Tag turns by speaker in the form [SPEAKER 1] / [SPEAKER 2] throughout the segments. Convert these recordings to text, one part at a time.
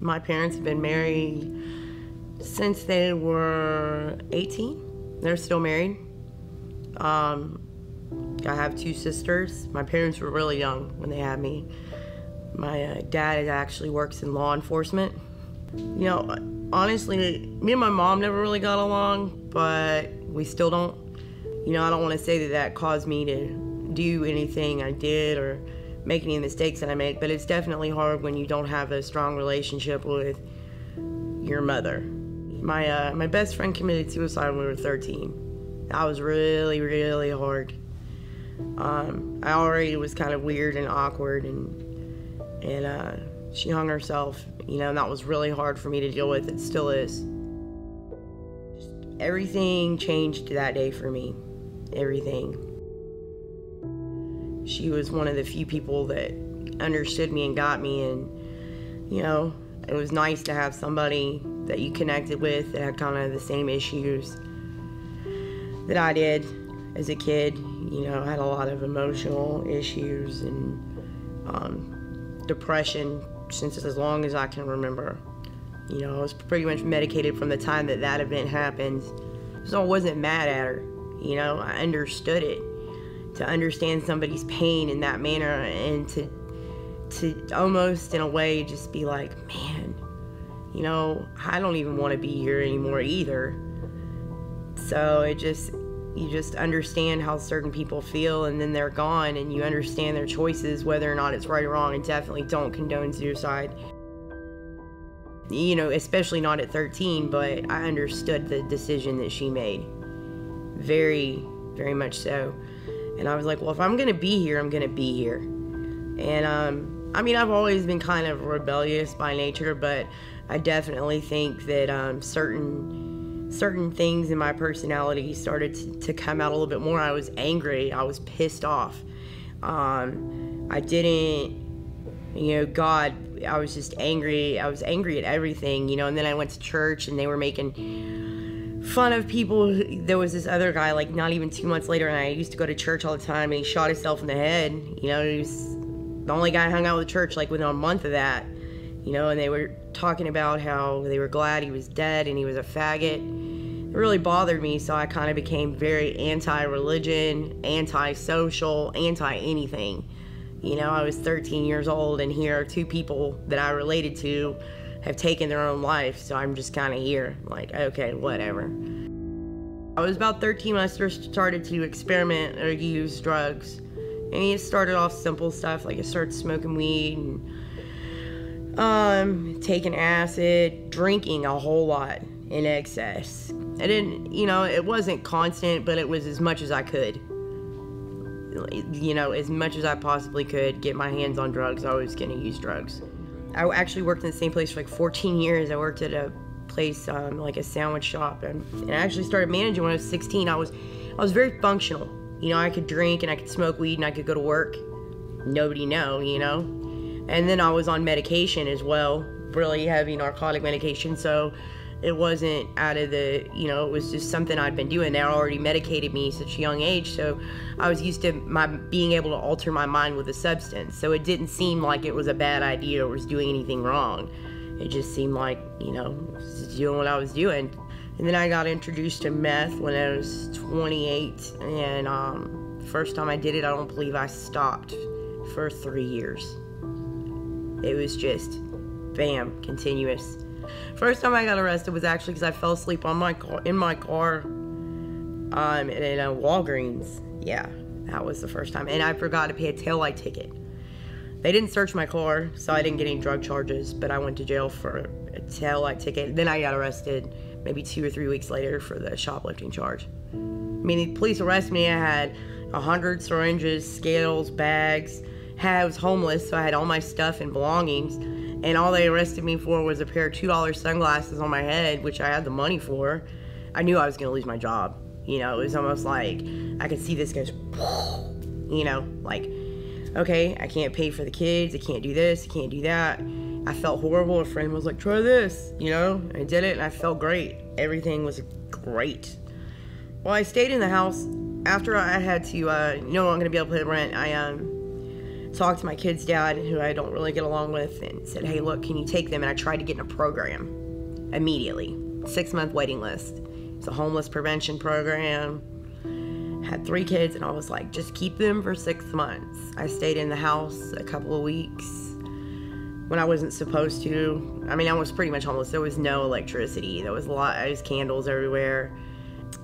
[SPEAKER 1] My parents have been married since they were 18. They're still married. Um, I have two sisters. My parents were really young when they had me. My uh, dad actually works in law enforcement. You know, honestly, me and my mom never really got along, but we still don't. You know, I don't want to say that that caused me to do anything I did or make any mistakes that I made, but it's definitely hard when you don't have a strong relationship with your mother. My uh, my best friend committed suicide when we were 13. That was really really hard. Um, I already was kind of weird and awkward, and and uh, she hung herself. You know, and that was really hard for me to deal with. It still is. Just everything changed that day for me. Everything. She was one of the few people that understood me and got me, and you know, it was nice to have somebody that you connected with that had kind of the same issues that I did as a kid. You know, I had a lot of emotional issues and um, depression since as long as I can remember. You know, I was pretty much medicated from the time that that event happened. So I wasn't mad at her. You know, I understood it. To understand somebody's pain in that manner and to to almost in a way just be like, man, you know, I don't even want to be here anymore either. So it just you just understand how certain people feel and then they're gone and you understand their choices whether or not it's right or wrong and definitely don't condone suicide. You know especially not at 13 but i understood the decision that she made. Very very much so and i was like well if i'm gonna be here i'm gonna be here and um, i mean i've always been kind of rebellious by nature but i definitely think that um, certain certain things in my personality started to, to, come out a little bit more. I was angry. I was pissed off. Um, I didn't, you know, God, I was just angry. I was angry at everything, you know. And then I went to church and they were making fun of people. There was this other guy, like not even two months later, and I used to go to church all the time, and he shot himself in the head. You know, he was the only guy I hung out with church like within a month of that you know, and they were talking about how they were glad he was dead and he was a faggot. It really bothered me, so I kind of became very anti religion, anti social, anti anything. You know, I was 13 years old, and here are two people that I related to have taken their own life, so I'm just kind of here, like, okay, whatever. I was about 13 when I first started to experiment or use drugs. And it started off simple stuff, like I started smoking weed and um, taking acid, drinking a whole lot in excess. I didn't, you know, it wasn't constant, but it was as much as I could. You know, as much as I possibly could get my hands on drugs, I was going to use drugs. I actually worked in the same place for like 14 years. I worked at a place um, like a sandwich shop, and, and I actually started managing when I was 16. I was, I was very functional. You know, I could drink and I could smoke weed and I could go to work. Nobody know, you know. And then I was on medication as well, really heavy narcotic medication. So it wasn't out of the, you know, it was just something I'd been doing. They already medicated me such a young age. So I was used to my being able to alter my mind with a substance. So it didn't seem like it was a bad idea or was doing anything wrong. It just seemed like, you know, doing what I was doing. And then I got introduced to meth when I was 28. And um, first time I did it, I don't believe I stopped for three years. It was just bam, continuous. First time I got arrested was actually because I fell asleep on my car in my car um, in a Walgreens. Yeah, that was the first time. And I forgot to pay a taillight ticket. They didn't search my car, so I didn't get any drug charges, but I went to jail for a taillight ticket. Then I got arrested maybe two or three weeks later for the shoplifting charge. I mean, the police arrested me. I had a hundred syringes, scales, bags, I was homeless, so I had all my stuff and belongings. And all they arrested me for was a pair of $2 sunglasses on my head, which I had the money for. I knew I was going to lose my job. You know, it was almost like I could see this goes, you know, like, okay, I can't pay for the kids. I can't do this. I can't do that. I felt horrible. A friend was like, try this, you know, I did it and I felt great. Everything was great. Well, I stayed in the house after I had to, uh, I'm going to be able to pay the rent. I, um, talked to my kid's dad, who I don't really get along with, and said, hey, look, can you take them? And I tried to get in a program immediately. Six month waiting list. It's a homeless prevention program. Had three kids, and I was like, just keep them for six months. I stayed in the house a couple of weeks when I wasn't supposed to. I mean, I was pretty much homeless. There was no electricity. There was a lot. There was candles everywhere.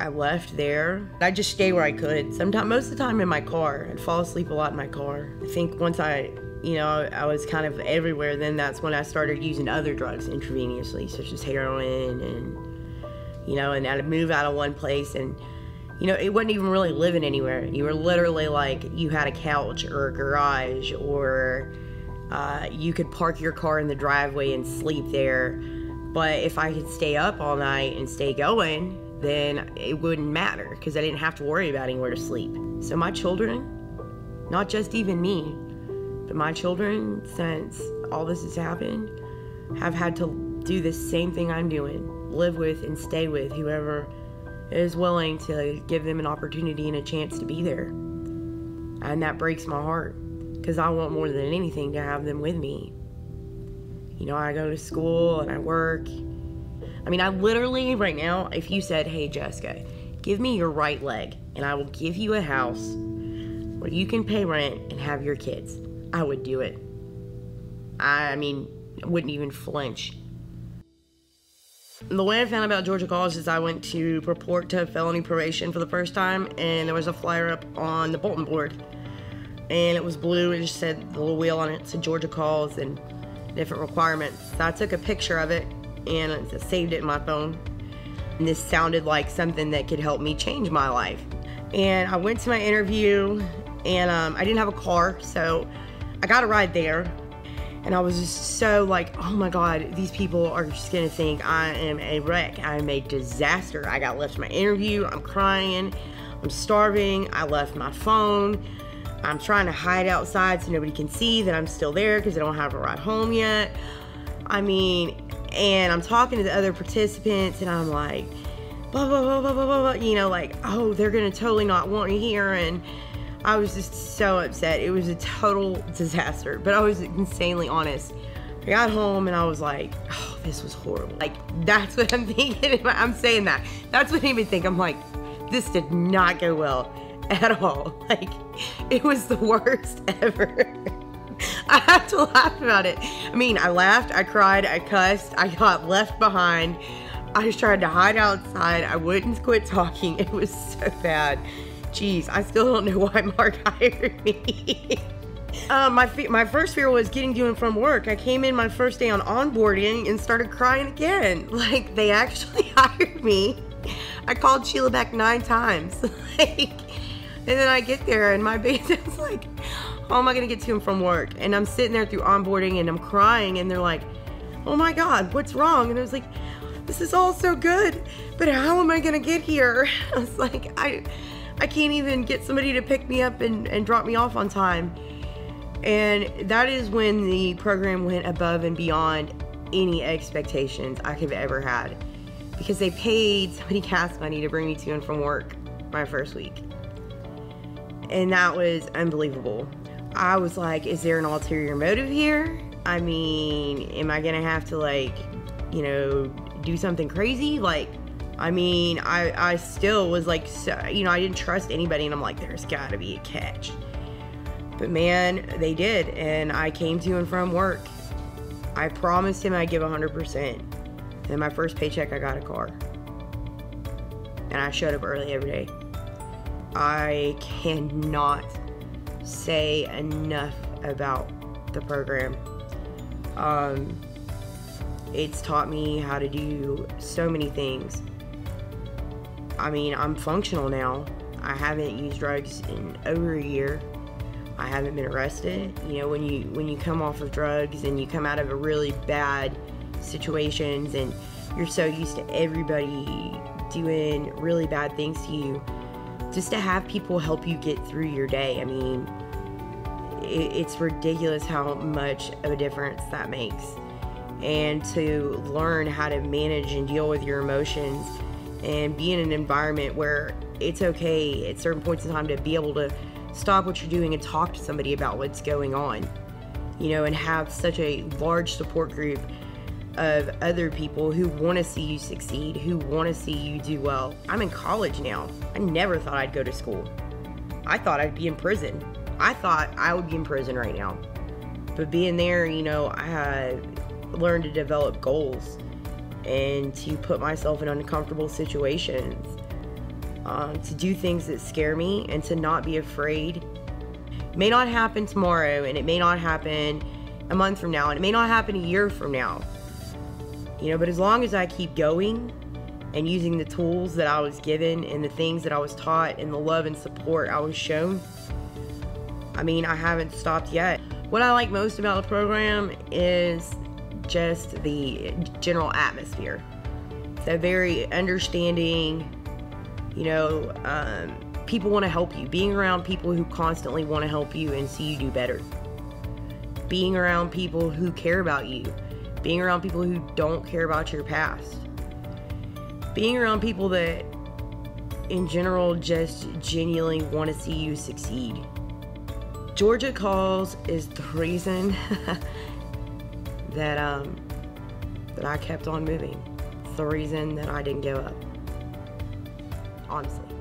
[SPEAKER 1] I left there. I just stay where I could. Sometimes, most of the time, in my car. I'd fall asleep a lot in my car. I think once I, you know, I was kind of everywhere. Then that's when I started using other drugs intravenously, such as heroin, and you know, and I'd move out of one place and. You know, it wasn't even really living anywhere. You were literally like you had a couch or a garage, or uh, you could park your car in the driveway and sleep there. But if I could stay up all night and stay going, then it wouldn't matter because I didn't have to worry about anywhere to sleep. So my children, not just even me, but my children, since all this has happened, have had to do the same thing I'm doing live with and stay with whoever is willing to give them an opportunity and a chance to be there. And that breaks my heart because I want more than anything to have them with me. You know, I go to school and I work I mean, I literally, right now, if you said, hey, Jessica, give me your right leg and I will give you a house where you can pay rent and have your kids, I would do it. I, I mean, wouldn't even flinch. The way I found about Georgia Calls is I went to report to felony probation for the first time, and there was a flyer up on the bulletin board, and it was blue. It just said the little wheel on it said Georgia Calls and different requirements. So I took a picture of it and I saved it in my phone. And this sounded like something that could help me change my life. And I went to my interview, and um, I didn't have a car, so I got a ride there. And I was just so like, oh my God, these people are just gonna think I am a wreck. I'm a disaster. I got left my interview. I'm crying. I'm starving. I left my phone. I'm trying to hide outside so nobody can see that I'm still there because I don't have a ride home yet. I mean, and I'm talking to the other participants, and I'm like, blah, blah, blah, blah, blah, blah, you know, like, oh, they're gonna totally not want me here. And I was just so upset. It was a total disaster, but I was insanely honest. I got home and I was like, oh, this was horrible. Like, that's what I'm thinking. I'm saying that. That's what I even think. I'm like, this did not go well at all. Like, it was the worst ever. I have to laugh about it. I mean, I laughed, I cried, I cussed, I got left behind. I just tried to hide outside. I wouldn't quit talking. It was so bad. Jeez, I still don't know why Mark hired me. um, my my first fear was getting to and from work. I came in my first day on onboarding and started crying again. Like they actually hired me. I called Sheila back nine times. like, and then I get there and my baby was like, how am I gonna get to and from work? And I'm sitting there through onboarding and I'm crying and they're like, oh my God, what's wrong? And I was like, this is all so good, but how am I gonna get here? I was like, I, I can't even get somebody to pick me up and, and drop me off on time. And that is when the program went above and beyond any expectations I could have ever had. Because they paid somebody gas money to bring me to and from work my first week. And that was unbelievable. I was like, is there an ulterior motive here? I mean, am I gonna have to like, you know, do something crazy? Like, I mean, I I still was like, so, you know, I didn't trust anybody, and I'm like, there's got to be a catch. But man, they did, and I came to and from work. I promised him I'd give 100%. And my first paycheck, I got a car. And I showed up early every day. I cannot say enough about the program. Um, it's taught me how to do so many things. I mean, I'm functional now. I haven't used drugs in over a year. I haven't been arrested. You know, when you when you come off of drugs and you come out of a really bad situations and you're so used to everybody doing really bad things to you, just to have people help you get through your day. I mean, it's ridiculous how much of a difference that makes. And to learn how to manage and deal with your emotions and be in an environment where it's okay at certain points in time to be able to stop what you're doing and talk to somebody about what's going on. You know, and have such a large support group of other people who want to see you succeed, who want to see you do well. I'm in college now. I never thought I'd go to school. I thought I'd be in prison. I thought I would be in prison right now. But being there, you know, I learned to develop goals and to put myself in uncomfortable situations, um, to do things that scare me, and to not be afraid. It may not happen tomorrow, and it may not happen a month from now, and it may not happen a year from now. You know, but as long as I keep going and using the tools that I was given and the things that I was taught and the love and support I was shown, I mean, I haven't stopped yet. What I like most about the program is just the general atmosphere. It's a very understanding, you know, um, people want to help you. Being around people who constantly want to help you and see you do better. Being around people who care about you. Being around people who don't care about your past. Being around people that, in general, just genuinely want to see you succeed. Georgia Calls is the reason that um, that I kept on moving. It's the reason that I didn't give up. Honestly.